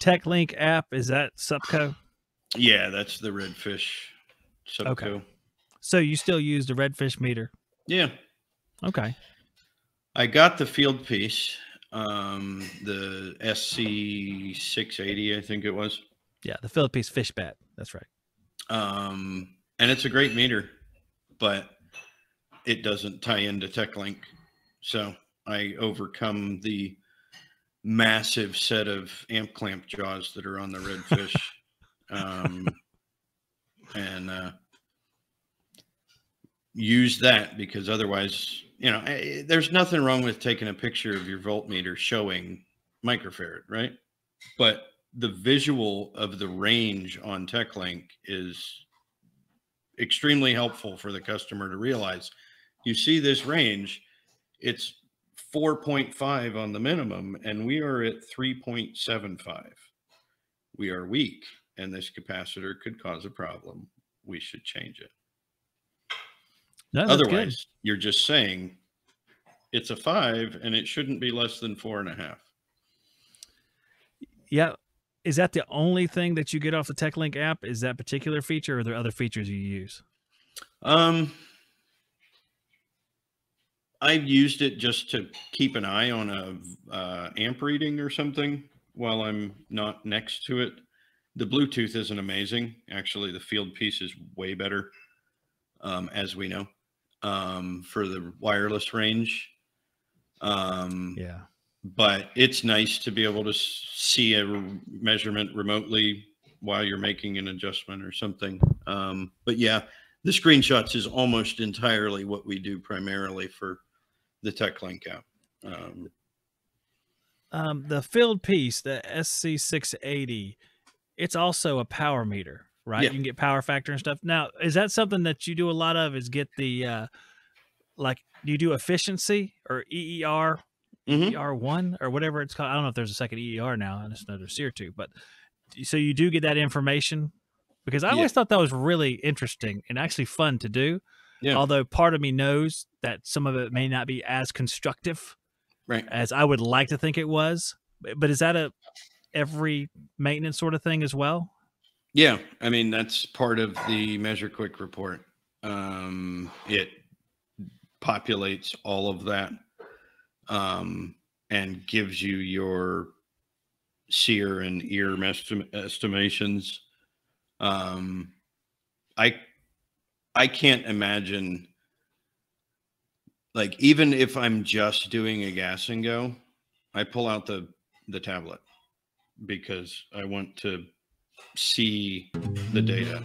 TechLink app is that Supco? Yeah, that's the redfish Supco. Okay. So you still use the redfish meter? Yeah. Okay. I got the Fieldpiece, um, the SC six eighty, I think it was. Yeah, the Philippines fish bat. That's right. Um, and it's a great meter, but it doesn't tie into TechLink. So I overcome the massive set of amp clamp jaws that are on the redfish. um, and uh, use that because otherwise, you know, eh, there's nothing wrong with taking a picture of your voltmeter showing microfarad, right? But the visual of the range on TechLink is extremely helpful for the customer to realize you see this range, it's 4.5 on the minimum, and we are at 3.75. We are weak, and this capacitor could cause a problem. We should change it. No, that's good. Otherwise, you're just saying it's a five and it shouldn't be less than four and a half. Yeah. Is that the only thing that you get off the TechLink app? Is that particular feature, or are there other features you use? Um, I've used it just to keep an eye on a uh, amp reading or something while I'm not next to it. The Bluetooth isn't amazing. Actually, the Fieldpiece is way better, um, as we know, um, for the wireless range. Um, Yeah. but it's nice to be able to see a r- measurement remotely while you're making an adjustment or something. Um, but yeah, the screenshots is almost entirely what we do primarily for the TechLink app. Um, Um, the Fieldpiece, the SC680, it's also a power meter, right? Yeah. You can get power factor and stuff. Now, is that something that you do a lot of? Is get the uh, like, do you do efficiency or EER, EER, mhm. ER one or whatever it's called? I don't know if there's a second EER now. I just know there's SEER two, but so you do get that information because I Yeah. always thought that was really interesting and actually fun to do. Yeah. Although part of me knows that some of it may not be as constructive Right. as I would like to think it was. But is that a every maintenance sort of thing as well? Yeah, I mean that's part of the MeasureQuick report. Um, it populates all of that um, and gives you your SEER and EER estim- estimations. Um, I I can't imagine like even if I'm just doing a gas and go, I pull out the the tablet because I want to see the data.